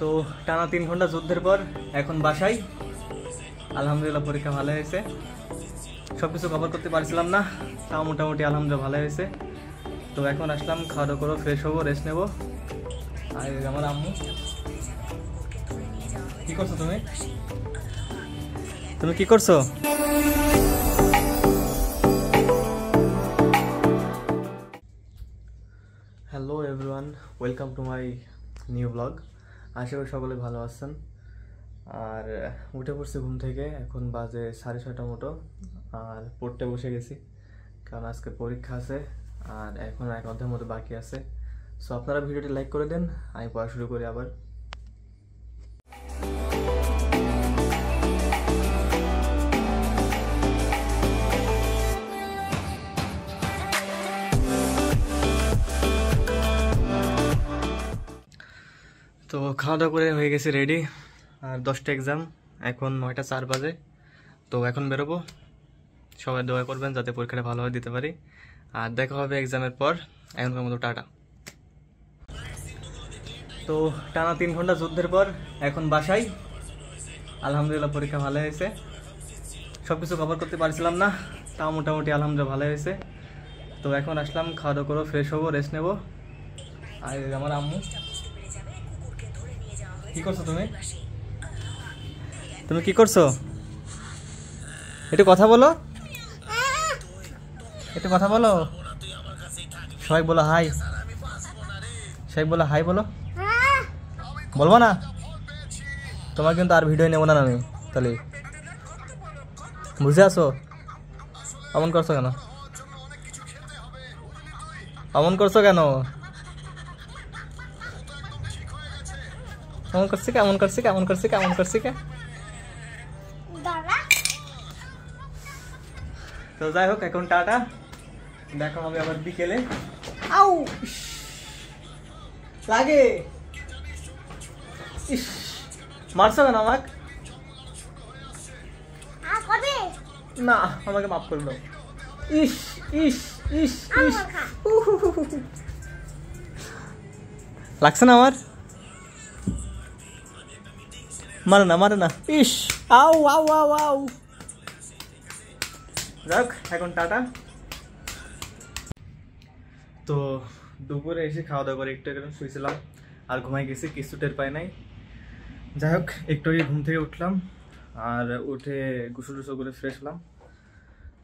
তো টানা তিন ঘণ্টা যুদ্ধের পর এখন বাসায়। আলহামদুলিল্লাহ, পরীক্ষা ভালো হয়েছে। সব কিছু কভার করতে পারছিলাম না, তাও মোটামুটি আলহামদুলিল্লাহ ভালো হয়েছে। তো এখন আসলাম, খাওয়া দাওয়া করো ফ্রেশ হব রেস্ট নেব। আর আমার আম্মু। কি করছ তুমি? তুমি কি করছ? Hello everyone welcome to my new vlog আশা করি সকলে ভালো আছেন। আর, উঠে পড়ছি ঘুম থেকে, এখন বাজে সাড়ে ছটা মতো। আর পড়তে বসে গেছি, কারণ আজকে পরীক্ষা আছে, আর এখন এক অধ্যায়ের মতো বাকি আছে। সো আপনারা ভিডিওটি লাইক করে দেন, আমি পড়া শুরু করি আবার। তো খাওয়া দাওয়া করে হয়ে গেছে রেডি আর দশটা এক্সাম এখন নয়টা চার বাজে। তো এখন বেরোবো। সবাই দোয়া করবেন যাতে পরীক্ষাটা ভালোভাবে দিতে পারি। আর দেখা হবে এক্সামের পর। এখনকার মতো টাটা। তো টানা তিন ঘণ্টা যুদ্ধের পর এখন বাসায়। আলহামদুলিল্লাহ পরীক্ষা ভালো হয়েছে। সব কিছু কভার করতে পারছিলাম না। তাও মোটামুটি আলহামদুলিল্লাহ ভালো হয়েছে। তো এখন আসলাম খাওয়া দাওয়া করব ফ্রেশ হব রেস্ট নেব। আর আমার আম্মু। কি করছ তুমি? তুমি কি করছ? একটু কথা বলো। একটু কথা বলো। সবাই বলো হাই। সবাই বলো হাই বলো। বলব না? তোমার কিন্তু আর ভিডিও নেব না আমি, তাহলে। বুঝে আসো অমন করছ কেন? অমন করছ কেন? কেমন করছি কেমন করছি কেমন করছি কেমন করছি কে? তো যাই হোক এখন টাটা। দেখা হবে আবার বিকেলে। আউ। লাগে। ইস মারছো কেন আমাকে? না আমাকে মাফ করে দাও। ইস ইস ইস ইস। লাগছে না আমার? মারে না মারে না। ইস আউ আউ আউ আউ। যাক এখন টাটা। তো দুপুরে এসে খাওয়া দাওয়া করে একটু এরকম শুয়েছিলাম আর ঘুমাই গেছি কিছু টের পাই নাই। যাই হোক একটু আগে ঘুম থেকে উঠলাম আর উঠে গোসল টুসল করে ফ্রেশ হলাম।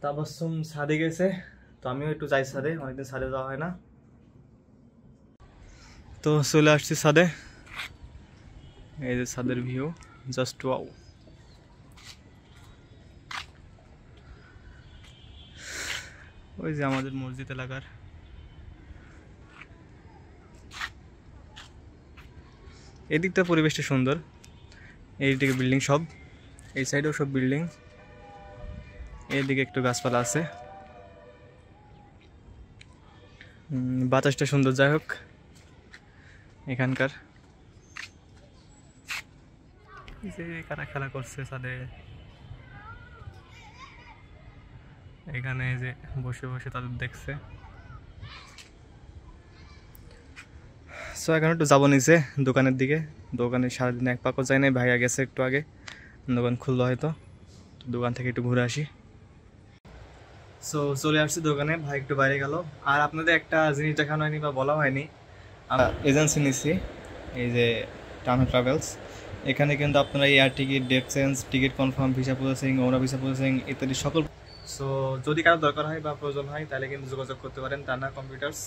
তাবাসুম ছাদে গেছে তো আমিও একটু যাই ছাদে অনেকদিন ছাদে যাওয়া হয় না। তো চলে আসছি ছাদে। এই যে ছাদের ভিউ। Just wow. ওই যে আমাদের মসজিদ এলাকার। এদিকটা পরিবেশটা সুন্দর। এইদিকে বিল্ডিং সব। এই সাইডেও সব বিল্ডিং। এইদিকে একটু গাছপালা আছে। বাতাসটা সুন্দর, যাই হোক। এখানকার। যে কারা খেলা করছে ছাদে এখানে যে বসে বসে তাদের দেখছে। সো এখন একটু যাব নিচে দোকানের দিকে। দোকানে সারাদিন এক পাকও যায় নাই, ভাইয়া গেছে একটু আগে। দোকান খুললো হয়তো। দোকান থেকে একটু ঘুরে আসি। সো চলে আসছি দোকানে, ভাই একটু বাইরে গেল। আর আপনাদের একটা জিনিস দেখানো হয়নি বা বলা হয়নি। এজেন্সি নিচ্ছি এই যে টানা ট্রাভেলস এখানে কিন্তু আপনারা air ticket date change ticket confirm visa processing ওরা ভিসা প্রসেসিং ইত্যাদি সকল সো যদি কারও দরকার হয় বা প্রয়োজন হয় তাহলে কিন্তু যোগাযোগ করতে পারেন টানা কম্পিউটার্স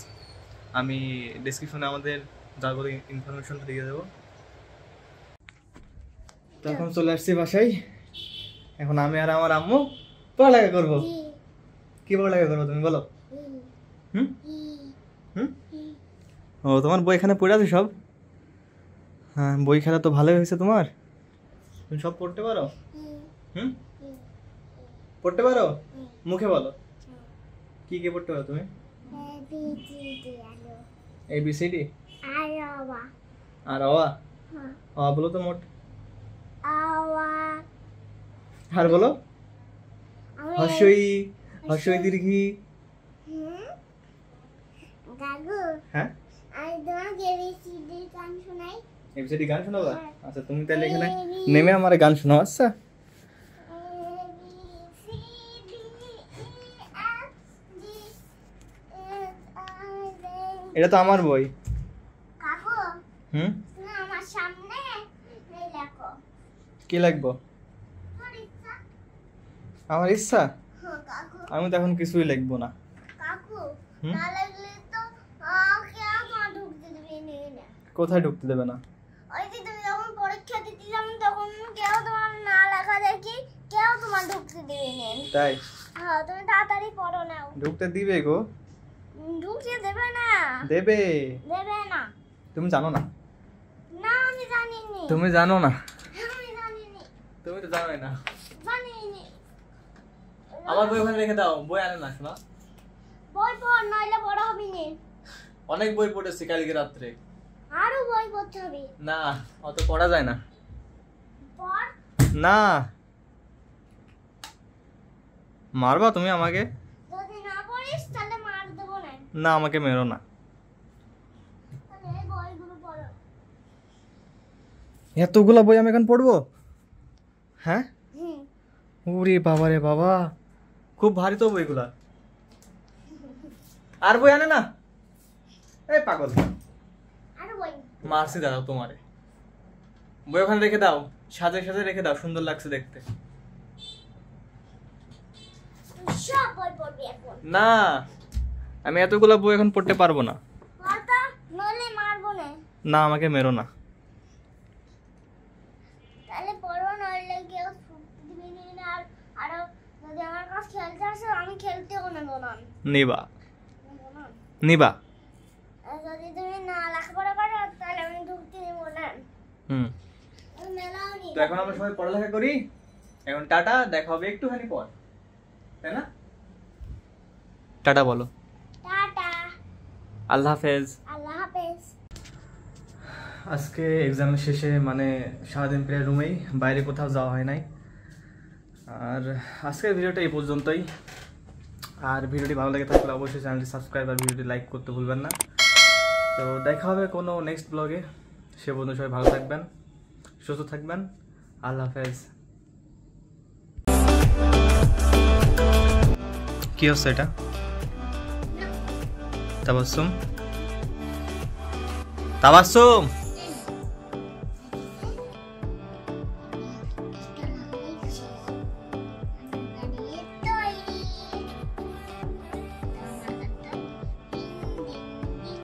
আমি ডিসক্রিপশনে আমাদের যাবতীয় ইনফরমেশনটা দিয়ে দেবো। তো এখন চলে আসছি বাসায়। এখন আমি আর আমার আম্মু পড়ালেখা করব। কি পড়ালেখা করব তুমি বলো? হুম? হুম? ও তোমার বই এখানে পড়ে আছে সব? হ্যাঁ বই খেলা তো ভালোই হয়েছে তোমার? তুমি সব পড়তে পারো? হুম। পড়তে পারো? মুখে বলো। কি কি পড়তে পারো তুমি? এ বি সি ডি আর অয়া অ বলো তো মোট। আর বলো? হর্ষই হর্ষই দীর্ঘি। হ্যাঁ? আমি তোমাকে এবিসিডি গান শোনাই। এবিসিডি গান শোনাবা? আচ্ছা তুমি তাহলে এখানে নেমে আমার গান শোনাও আচ্ছা? এটা তো আমার বই। হুম? কি লাগবো? আমার ইচ্ছা। হ্যাঁ, আমি তো এখন কিছুই লিখব না। কোথায় ঢুকতে দেবে না ওই যে তুমি যখন পরীক্ষা দিতে যাবেন তখন কেউ তোমার না লেখা দেখি কেউ তোমার ঢুকতে দেবে না তাই? হ্যাঁ তুমি তাড়াতাড়ি পড়ো নাও। ঢুকতে দিবে গো। ঢুকতে দেবে না। দেবে। দেবে না। তুমি জানো না? না আমি জানিনি। তুমি জানো না? আমি জানিনি। তুমি তো জানোই না। জানিনি। আমার বই ওখানে রেখে দাও বই আনে না শোনা বই পড় নইলে বড় হবি না। অনেক বই পড়েছি কালকে রাত্রে। আরও বই পড়তে হবে। না অত পড়া যায় না। পড়। না। মারবা তুমি আমাকে? যদি না পড়িস তাহলে মার দেবো না। না আমাকে মেরো না। তাহলে এই বইগুলো পড়ো। এতগুলা বই আমি এখন পড়ব? হ্যাঁ? হুম। ওরে বাবা রে বাবা। খুব ভারী তো বইগুলা। আর বই আনে না? এই পাগল। আরও বই। মারছি দাঁড়াও তোমারে। বই ওখানে রেখে দাও। সাজে সাজে রেখে দাও সুন্দর লাগছে দেখতে তুই সব বই পড়বি এখন না আমি এতগুলা বই এখন পড়তে পারব না। না। আমাকে মেরো না। নেব নিবা। যদি তুমি লেখাপড়া করো তাহলে আমি ঢুকতে হুম। তো এখন আমরা সবাই পড়ালেখা করি। এখন টাটা দেখা হবে একটুখানি পর। তাই না? টাটা বলো। টাটা। আল্লাহ হাফেজ। আল্লাহ হাফেজ। আজকে এক্সামের শেষে মানে সারাদিন প্রায় রুমেই বাইরে কোথাও যাওয়া হয় নাই। আর আজকের ভিডিওটা এই পর্যন্তই। আর ভিডিওটি ভালো লেগে থাকলে অবশ্যই চ্যানেলটি সাবস্ক্রাইব আর ভিডিওটি লাইক করতে ভুলবেন না। তো দেখা হবে কোনো নেক্সট ব্লগে সে পর্যন্ত সবাই ভালো থাকবেন সুস্থ থাকবেন। আল্লাহ হাফেজ। কি হচ্ছে এটা? তাবাসুম তাবাসুম